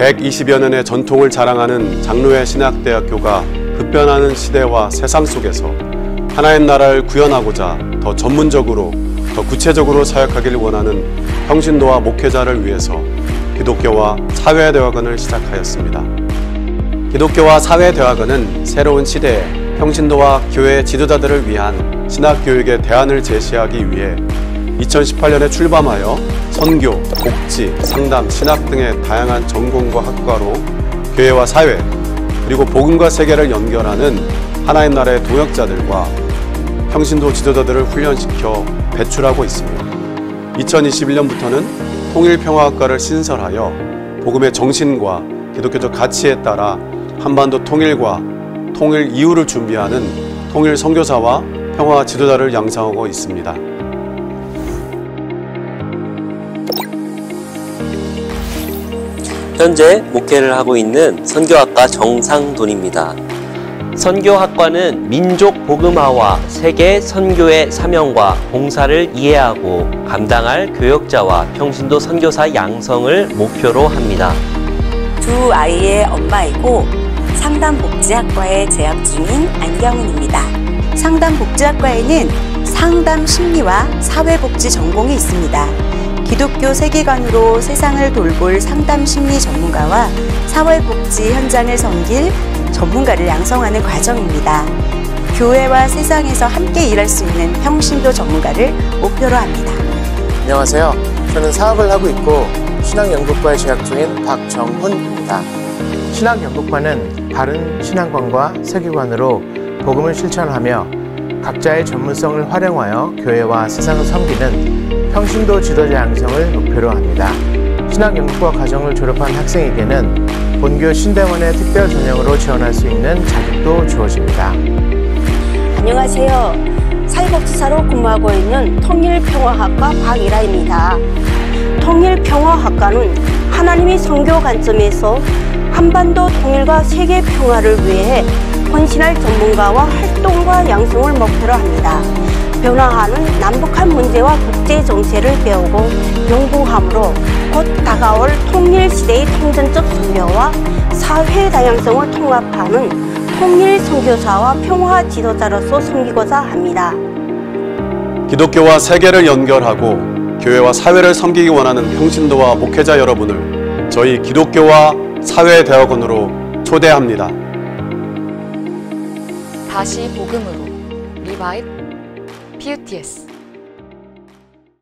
120여 년의 전통을 자랑하는 장로회 신학대학교가 급변하는 시대와 세상 속에서 하나의 나라를 구현하고자 더 전문적으로 더 구체적으로 사역하기를 원하는 평신도와 목회자를 위해서 기독교와 사회대화관을 시작하였습니다. 기독교와 사회대화관은 새로운 시대에 평신도와 교회 지도자들을 위한 신학교육의 대안을 제시하기 위해 2018년에 출범하여 선교, 복지, 상담, 신학 등의 다양한 전공과 학과로 교회와 사회, 그리고 복음과 세계를 연결하는 하나의 나라의 동역자들과 평신도 지도자들을 훈련시켜 배출하고 있습니다. 2021년부터는 통일평화학과를 신설하여 복음의 정신과 기독교적 가치에 따라 한반도 통일과 통일 이후를 준비하는 통일 선교사와 평화 지도자를 양성하고 있습니다. 현재 목회를 하고 있는 선교학과 정상돈입니다. 선교학과는 민족 복음화와 세계 선교의 사명과 봉사를 이해하고 감당할 교역자와 평신도 선교사 양성을 목표로 합니다. 두 아이의 엄마이고 상담복지학과에 재학 중인 안경은입니다. 상담복지학과에는 상담 심리와 사회복지 전공이 있습니다. 기독교 세계관으로 세상을 돌볼 상담 심리 전문가와 사회복지 현장을 섬길 전문가를 양성하는 과정입니다. 교회와 세상에서 함께 일할 수 있는 평신도 전문가를 목표로 합니다. 안녕하세요. 저는 사업을 하고 있고 신학연구과에 재학 중인 박정훈입니다. 신학연구과는 바른 신앙관과 세계관으로 복음을 실천하며 각자의 전문성을 활용하여 교회와 세상을 섬기는 평신도 지도자 양성을 목표로 합니다. 신학 연구과 과정을 졸업한 학생에게는 본교 신대원의 특별 전형으로 지원할 수 있는 자격도 주어집니다. 안녕하세요. 사회복지사로 근무하고 있는 통일평화학과 박이라입니다. 통일평화학과는 하나님의 선교 관점에서 한반도 통일과 세계 평화를 위해 헌신할 전문가와 활동과 양성을 목표로 합니다. 변화하는 남북한 문제와 국제 정세를 배우고 연구함으로 곧 다가올 통일 시대의 통전적 선교와 사회 다양성을 통합하는 통일 선교사와 평화 지도자로서 섬기고자 합니다. 기독교와 세계를 연결하고 교회와 사회를 섬기기 원하는 평신도와 목회자 여러분을 저희 기독교와 사회대학원으로 초대합니다. 다시 복음으로 revive PUTS